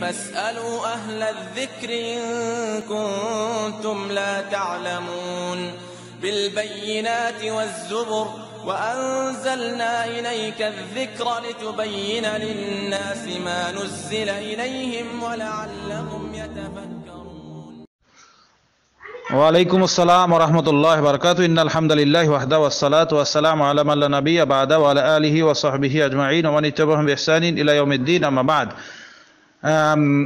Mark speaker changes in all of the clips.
Speaker 1: فاسألوا أهل الذكر إن كنتم لا تعلمون بالبينات والزبر وأنزلنا إليك الذكر لتبين للناس ما نزل إليهم ولعلهم يتفكرون.
Speaker 2: وعليكم السلام ورحمة الله وبركاته. إن الحمد لله وحده والصلاة والسلام على من لا نبي بعد وعلى آله وصحبه أجمعين ومن اتبعهم بإحسان إلى يوم الدين. أما بعد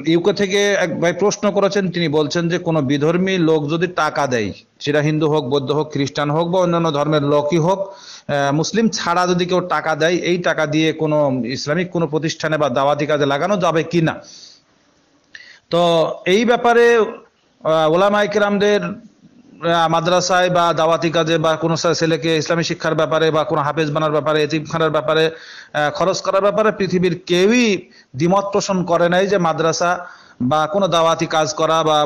Speaker 2: UK থেকে এক ভাই প্রশ্ন করেছেন তিনি বলছেন যে কোনো বিধর্মী লোক যদি টাকা দেয় সেটা হিন্দু হোক বৌদ্ধ হোক খ্রিস্টান হোক বা অন্যান্য ধর্মের লোকই হোক মুসলিম ছাড়া যদি কেউ টাকা দেয় এই টাকা দিয়ে কোনো ইসলামিক কোনো প্রতিষ্ঠানে বা দাওয়াতি কাজে লাগানো যাবে কি না? তো এই ব্যাপারে আহ, ওলামা ইকরামদের আহ, মাদ্রাসায় বা দাওয়াতি কাজে বা কোনো ছেলেকে ইসলামী শিক্ষার ব্যাপারে বা কোনো হাফেজ বানার ব্যাপারে এতিমখানার ব্যাপারে খরচ করার ব্যাপারে পৃথিবীর কেউই দ্বিমত পোষণ করে নাই যে মাদ্রাসা বা কোনো দাওয়াতি কাজ করা বা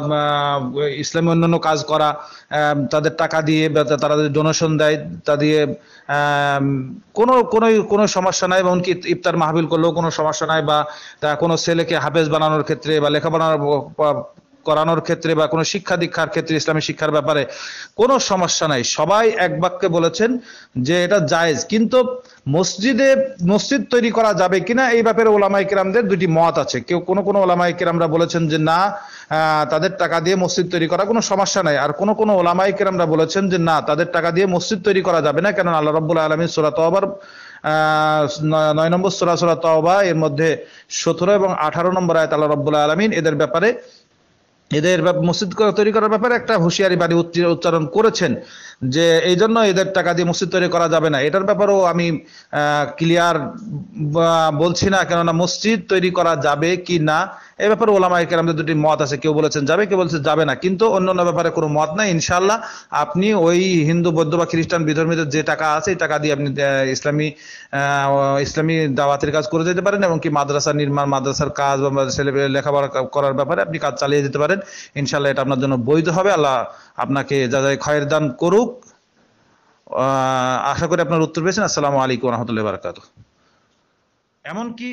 Speaker 2: ইসলামী অন্যান্য কাজ করা তাদের টাকা দিয়ে বা তারা যদি ডোনেশন দেয়, তা দিয়ে কোনো কোনো কোনো সমস্যা নাই বা এমনকি ইফতার মাহবিল করলেও কোনো সমস্যা নাই বা কোনো ছেলেকে হাফেজ বানানোর ক্ষেত্রে বা লেখাপড়ার ব- করানোর ক্ষেত্রে বা কোনো শিক্ষা দীক্ষার ক্ষেত্রে ইসলামী শিক্ষার ব্যাপারে কোনো সমস্যা নাই। সবাই এক বাক্যে বলেছেন যে এটা জায়েজ। কিন্তু মসজিদে মসজিদ তৈরি করা যাবে কিনা এই ব্যাপারে ওলামাই কিরামদের দুটি মত আছে। কেউ কোনো কোনো ওলামাই কিরামরা বলেছেন যে না তাদের টাকা দিয়ে মসজিদ তৈরি করা কোনো সমস্যা নাই। আর কোনো কোনো ওলামাই কিরামরা বলেছেন যে না, তাদের টাকা দিয়ে মসজিদ তৈরি করা যাবে না। কেন আল্লাহ রব্বুল আলমী সুরাত আবার নয়- নম্বর সুরা সুরা তওবা, এর মধ্যে সতেরো এবং আঠারো নম্বর আয়াত আল্লাহ রব্বুল আলমিন এদের ব্যাপারে এদের মসজিদ তৈরি করার ব্যাপারে একটা হুঁশিয়ারি বাড়ি উচ্চ- উচ্চারণ করেছেন যে এই জন্য এদের টাকা দিয়ে মসজিদ তৈরি করা যাবে না। এটার ব্যাপারেও আমি ক্লিয়ার বলছি না, কেননা মসজিদ তৈরি করা যাবে কি না এই ব্যাপারে ওলামা আমাদের দুটি মত আছে। কেউ বলেছেন যাবে, কেউ বলেছেন যাবে না। কিন্তু অন্য অন্য ব্যাপারে কোনো মত নাই ইনশাল্লাহ আপনি ওই হিন্দু, বৌদ্ধ বা খ্রিস্টান বিধর্মীদের যে টাকা আছে, এই টাকা দিয়ে আপনি ইসলামী ইসলামী দাওয়াতের কাজ করে যেতে পারেন এবং কি মাদ্রাসা নির্মাণ, মাদ্রাসার কাজ বা ছেলে লেখাপড়া করার ব্যাপারে আপনি কাজ চালিয়ে যেতে পারেন। ইনশাল্লাহ এটা আপনার জন্য বৈধ হবে। আল্লাহ আপনাকে যা যা খয়ের দান করুক। আশা করি আপনার উত্তর পেয়েছেন। আসসালামু আলাইকুম রহমতুল্লাহ বারকাত এমনকি